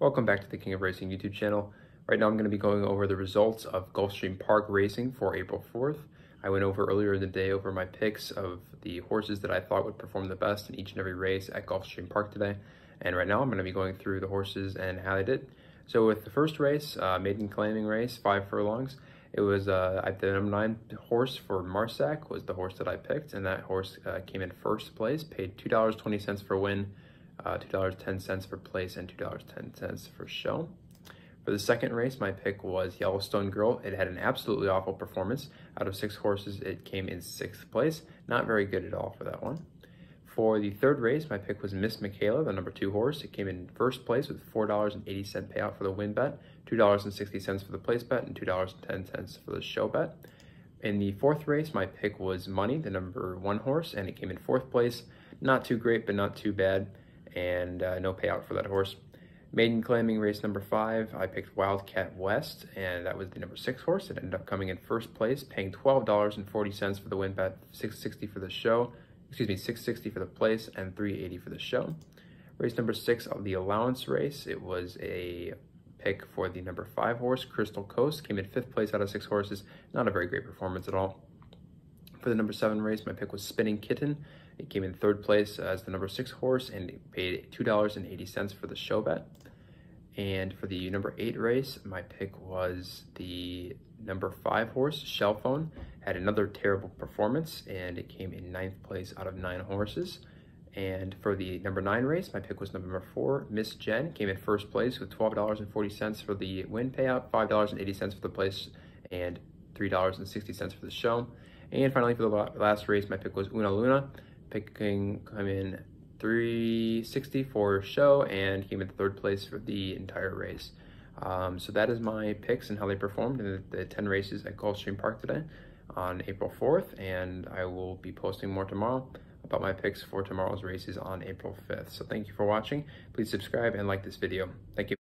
Welcome back to the King of Racing YouTube channel. Right now I'm going to be going over the results of Gulfstream Park Racing for April 4th. I went over earlier in the day over my picks of the horses that I thought would perform the best in each and every race at Gulfstream Park today. And right now I'm going to be going through the horses and how they did. So with the first race, uh, maiden claiming race, five furlongs, it was uh, the number nine horse for Marsac was the horse that I picked, and that horse uh, came in first place, paid $2.20 for win, uh, $2.10 for place, and $2.10 for show. For the second race, my pick was Yellowstone Girl. It had an absolutely awful performance. Out of six horses, it came in sixth place. Not very good at all for that one. For the third race, my pick was Miss Michaela, the number two horse. It came in first place with $4.80 payout for the win bet, $2.60 for the place bet, and $2.10 for the show bet. In the fourth race, my pick was Money, the number one horse, and it came in fourth place. Not too great, but not too bad, and uh, no payout for that horse. Maiden claiming race number five, I picked Wildcat West, and that was the number six horse. It ended up coming in first place, paying $12.40 for the win bet, 660 for the show, excuse me, 660 for the place and 380 for the show. Race number six of the allowance race, it was a pick for the number five horse, Crystal Coast, came in fifth place out of six horses. Not a very great performance at all. For the number seven race, my pick was Spinning Kitten. It came in third place as the number six horse and paid $2.80 for the show bet. And for the number eight race, my pick was the number five horse, Shell Phone. had another terrible performance and it came in ninth place out of nine horses. And for the number nine race, my pick was number four, Miss Jen, came in first place with $12.40 for the win payout, $5.80 for the place, and $3.60 for the show. And finally, for the last race, my pick was Una Luna, picking come in 360 for show and came in third place for the entire race. Um, so that is my picks and how they performed in the, the 10 races at Gulfstream Park today on April 4th. And I will be posting more tomorrow about my picks for tomorrow's races on April 5th. So thank you for watching. Please subscribe and like this video. Thank you.